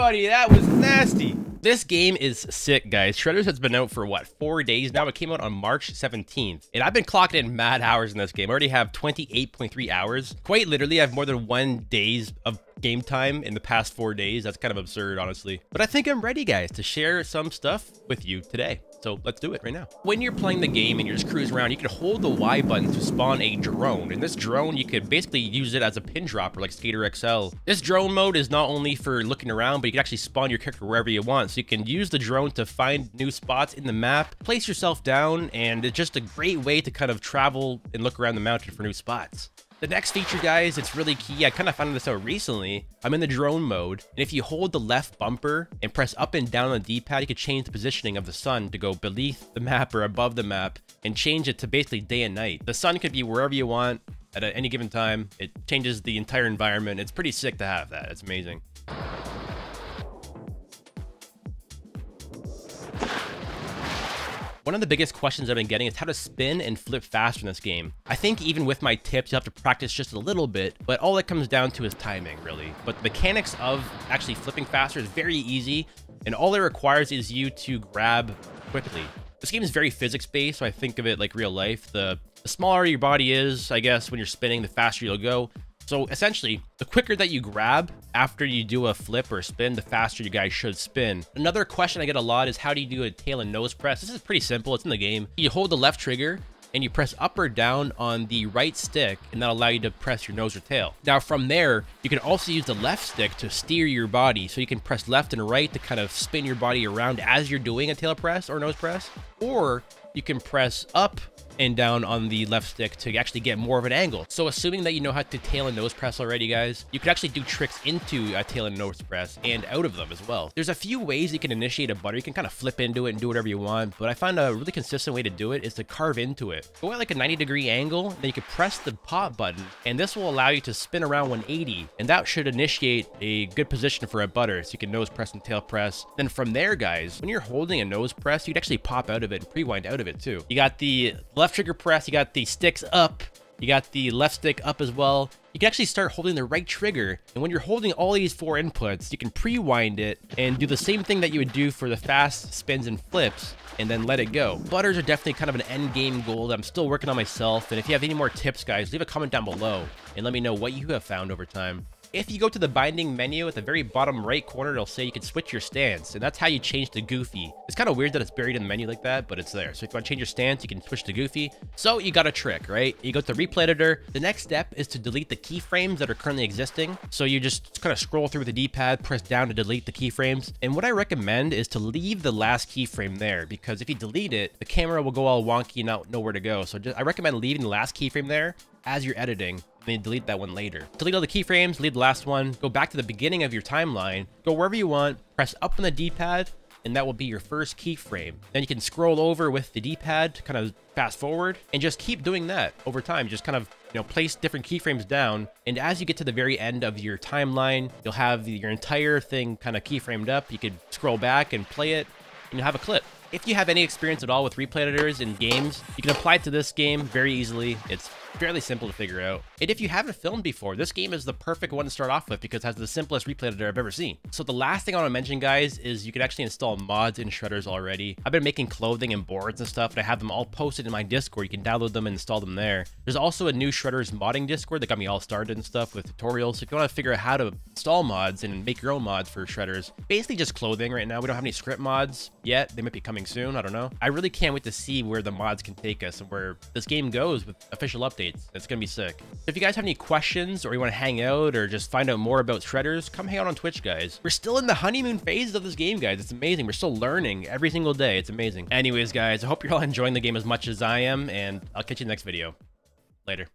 buddy. That was nasty. This game is sick, guys. Shredders has been out for, what, four days now? It came out on March 17th. And I've been clocking in mad hours in this game. I already have 28.3 hours. Quite literally, I have more than one days of game time in the past four days. That's kind of absurd, honestly. But I think I'm ready, guys, to share some stuff with you today. So let's do it right now. When you're playing the game and you're just cruising around, you can hold the Y button to spawn a drone. And this drone, you could basically use it as a pin dropper like Skater XL. This drone mode is not only for looking around, but you can actually spawn your character wherever you want. So you can use the drone to find new spots in the map, place yourself down, and it's just a great way to kind of travel and look around the mountain for new spots. The next feature, guys, it's really key. I kind of found this out recently. I'm in the drone mode, and if you hold the left bumper and press up and down on the D-pad, you can change the positioning of the sun to go beneath the map or above the map and change it to basically day and night. The sun could be wherever you want at any given time. It changes the entire environment. It's pretty sick to have that. It's amazing. One of the biggest questions I've been getting is how to spin and flip faster in this game. I think even with my tips, you have to practice just a little bit, but all it comes down to is timing, really. But the mechanics of actually flipping faster is very easy, and all it requires is you to grab quickly. This game is very physics-based, so I think of it like real life. The, the smaller your body is, I guess, when you're spinning, the faster you'll go. So essentially, the quicker that you grab after you do a flip or spin, the faster you guys should spin. Another question I get a lot is how do you do a tail and nose press? This is pretty simple. It's in the game. You hold the left trigger and you press up or down on the right stick and that'll allow you to press your nose or tail. Now from there, you can also use the left stick to steer your body. So you can press left and right to kind of spin your body around as you're doing a tail press or nose press. Or you can press up and down on the left stick to actually get more of an angle. So assuming that you know how to tail and nose press already, guys, you could actually do tricks into uh, a tail and nose press and out of them as well. There's a few ways you can initiate a butter. You can kind of flip into it and do whatever you want, but I find a really consistent way to do it is to carve into it. Go at like a 90 degree angle, then you can press the pop button, and this will allow you to spin around 180, and that should initiate a good position for a butter, so you can nose press and tail press. Then from there, guys, when you're holding a nose press, you'd actually pop out of it and pre-wind out of it too. You got the left left trigger press, you got the sticks up, you got the left stick up as well. You can actually start holding the right trigger. And when you're holding all these four inputs, you can pre-wind it and do the same thing that you would do for the fast spins and flips and then let it go. Butters are definitely kind of an end game goal that I'm still working on myself. And if you have any more tips, guys, leave a comment down below and let me know what you have found over time. If you go to the binding menu at the very bottom right corner, it'll say you can switch your stance, and that's how you change to Goofy. It's kind of weird that it's buried in the menu like that, but it's there. So if you want to change your stance, you can switch to Goofy. So you got a trick, right? You go to replay editor. The next step is to delete the keyframes that are currently existing. So you just kind of scroll through the D-pad, press down to delete the keyframes. And what I recommend is to leave the last keyframe there, because if you delete it, the camera will go all wonky and not know where to go. So just, I recommend leaving the last keyframe there as you're editing then delete that one later. Delete all the keyframes, leave the last one, go back to the beginning of your timeline, go wherever you want, press up on the D-pad, and that will be your first keyframe. Then you can scroll over with the D-pad to kind of fast forward and just keep doing that over time. Just kind of, you know, place different keyframes down. And as you get to the very end of your timeline, you'll have your entire thing kind of keyframed up. You could scroll back and play it and you'll have a clip. If you have any experience at all with replay editors in games, you can apply it to this game very easily. It's fairly simple to figure out. And if you haven't filmed before, this game is the perfect one to start off with because it has the simplest replay editor I've ever seen. So the last thing I want to mention, guys, is you can actually install mods in Shredders already. I've been making clothing and boards and stuff, and I have them all posted in my Discord. You can download them and install them there. There's also a new Shredders modding Discord that got me all started and stuff with tutorials. So if you want to figure out how to install mods and make your own mods for Shredders, basically just clothing right now. We don't have any script mods yet. They might be coming soon. I don't know. I really can't wait to see where the mods can take us and where this game goes with official updates. It's gonna be sick. If you guys have any questions or you want to hang out or just find out more about Shredders, come hang out on Twitch, guys. We're still in the honeymoon phase of this game, guys. It's amazing. We're still learning every single day. It's amazing. Anyways, guys, I hope you're all enjoying the game as much as I am, and I'll catch you in the next video. Later.